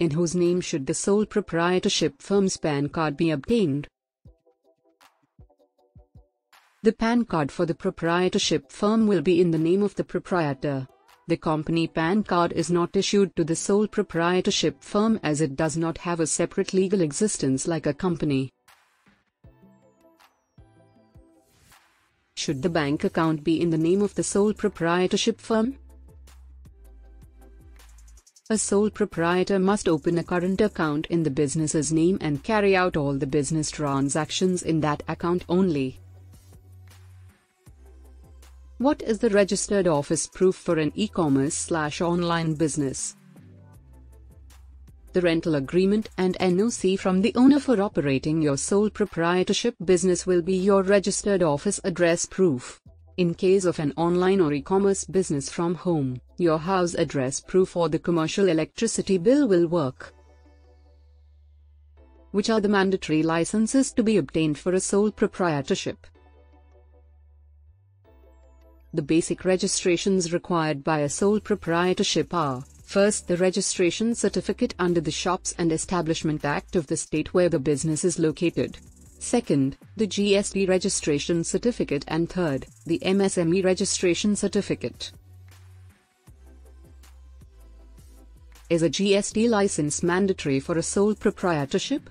In whose name should the sole proprietorship firm's PAN card be obtained? The PAN card for the proprietorship firm will be in the name of the proprietor. The company PAN card is not issued to the sole proprietorship firm as it does not have a separate legal existence like a company. Should the bank account be in the name of the sole proprietorship firm? A sole proprietor must open a current account in the business's name and carry out all the business transactions in that account only. What is the registered office proof for an e-commerce slash online business? The rental agreement and NOC from the owner for operating your sole proprietorship business will be your registered office address proof. In case of an online or e-commerce business from home, your house address proof or the commercial electricity bill will work. Which are the mandatory licenses to be obtained for a sole proprietorship? The basic registrations required by a sole proprietorship are First, the registration certificate under the Shops and Establishment Act of the state where the business is located. Second, the GST registration certificate and third, the MSME registration certificate. Is a GST license mandatory for a sole proprietorship?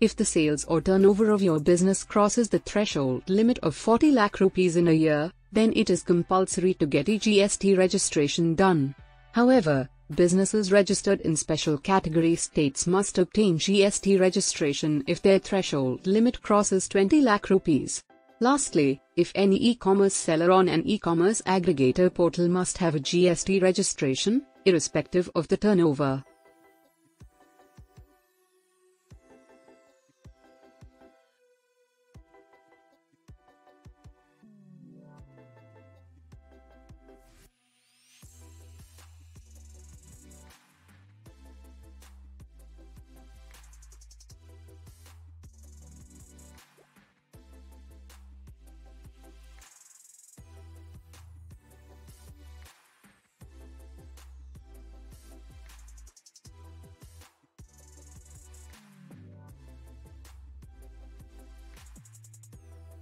If the sales or turnover of your business crosses the threshold limit of 40 lakh rupees in a year, then it is compulsory to get a GST registration done. However, businesses registered in special category states must obtain GST registration if their threshold limit crosses 20 lakh rupees. Lastly, if any e-commerce seller on an e-commerce aggregator portal must have a GST registration, irrespective of the turnover.